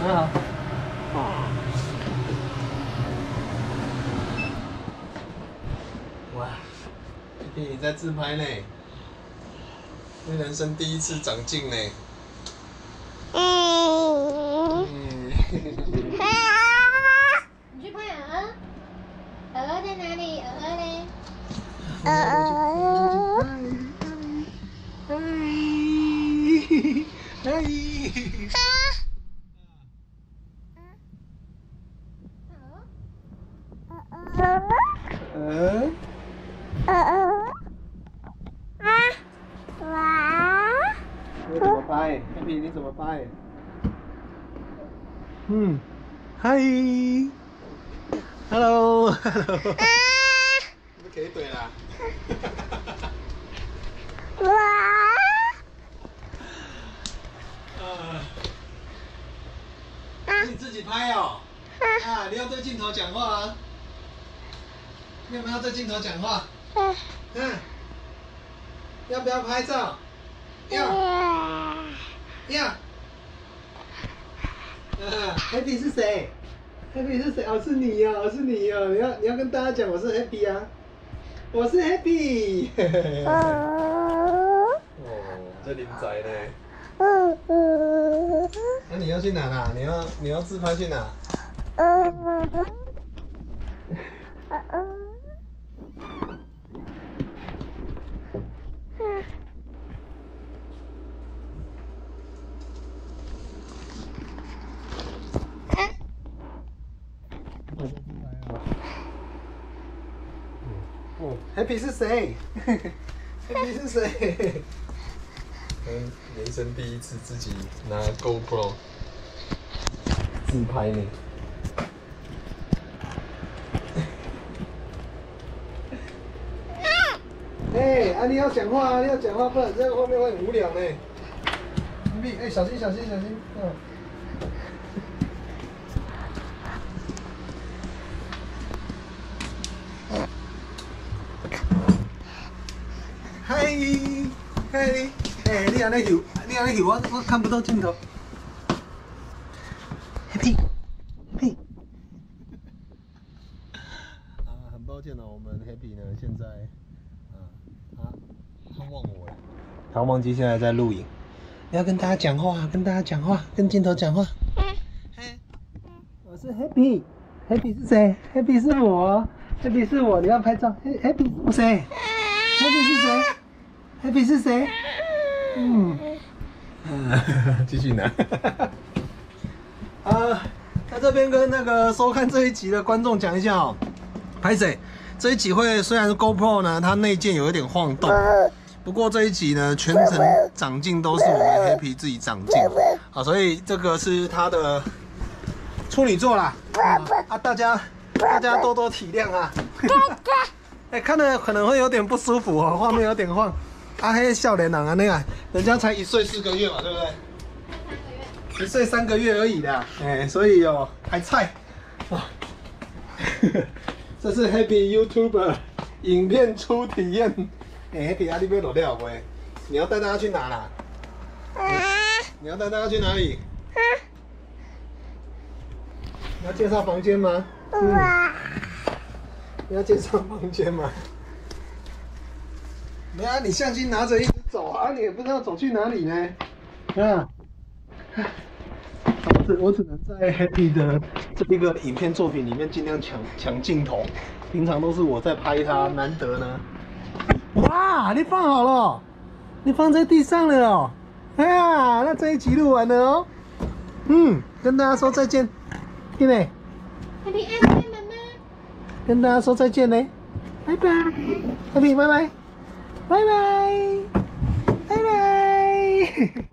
很好。哇，你在自拍呢，这人生第一次长进呢。嗯。你去拍鹅，鹅在哪里？鹅嘞？呃。嗨，嗨。嗯，嗯嗯，啊，哇，你怎么拍？Happy，你怎么拍？嗯，嗨，Hello，Hello，你们可以对啦。哇，啊，你自己拍哦。啊，你要对镜头讲话啊。你有没有对镜头讲话？嗯。要不要拍照？要。要。啊，Happy 是谁？Happy 是谁？哦，是你哦，是你哦。你要你要跟大家讲我是 Happy 啊。我是 Happy。哦，这林仔呢？嗯嗯。那你要去哪啦？你要你要自拍去哪？哦，Happy 是谁？Happy 是谁？嗯，人生第一次自己拿 GoPro 自拍呢。哎，啊你要讲话啊，你要讲话，不然在后面会很无聊呢。哎，小心小心小心，嗯。嗨，嗨，哎，你安尼游，你安尼游，我我看不到镜头。Happy，Happy。啊，很抱歉呢，我们 Happy 呢，现在啊，他他忘我了，他忘记现在在录影。要跟大家讲话，跟大家讲话，跟镜头讲话。我是 Happy，Happy 是谁？Happy 是我，Happy 是我，你要拍照。Happy 是谁？Happy 是谁？Happy 是谁？嗯，继续拿。啊，在这边跟那个收看这一集的观众讲一下哦，拍谁？这一集会虽然是 GoPro 呢，它内建有一点晃动，不过这一集呢，全程长镜都是我们 Happy 自己长镜，好，所以这个是他的处女座啦，啊，大家大家多多体谅啊。哎，看的可能会有点不舒服哦，画面有点晃。阿黑笑脸郎啊，那个人家才一岁四个月嘛，对不对？一岁三个月而已的，哎，所以哦还菜。哇，这是 Happy YouTuber 影片初体验。哎，Happy 阿弟被裸掉不？你要带大家去哪啦？你要带大家去哪里？你要介绍房间吗？你要介绍房间吗？没啊，你相机拿着一直走啊，你也不知道走去哪里呢。啊，我只我只能在 Happy 的这一个影片作品里面尽量抢抢镜头，平常都是我在拍它，难得呢。哇，你放好了，你放在地上了哦。哎呀，那这一集录完了哦。嗯，跟大家说再见，弟妹。Happy 爱妈妈。跟大家说再见嘞，拜拜，Happy 拜拜。拜拜，拜拜。